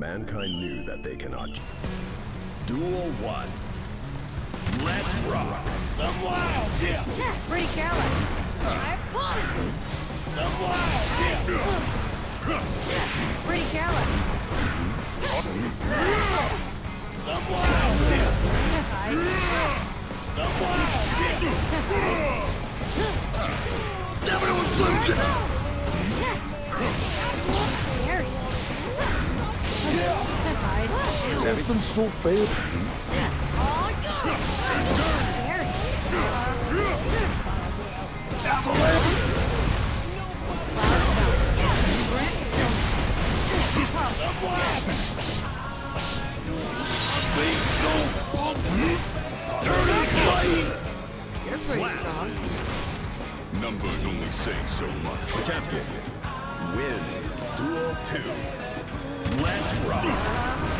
Mankind knew that they cannot. Duel 1. Let's rock! The wild, yeah! Pretty careless. I pull. The wild, yeah! Pretty careless. The wild, yeah! The wild, yeah! Damn it, it was Slim Jim! Fight! You're pretty strong. Numbers only say so much. Champion wins Duel 2. Let's rock!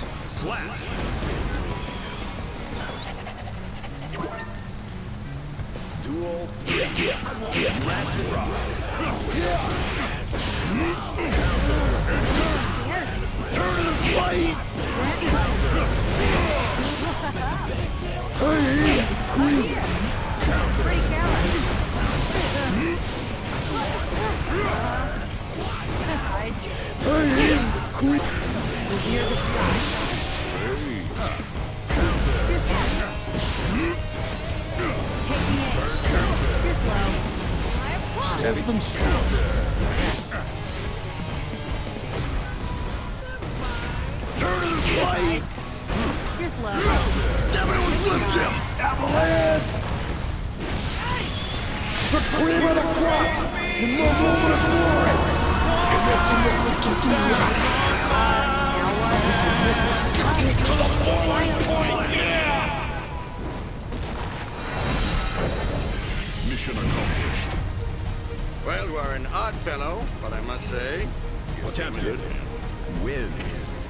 the. Slap! Duel. Let's rock! Turn Dirty fight! Up here. Pretty careless. We hear the sky. I applaud. Everything's so Dirty fight! You're slow. Damn it, was Slim Jim! Avalanche! The cream of the crop! The moment of glory! To an odd fellow, but I must say, Champion wins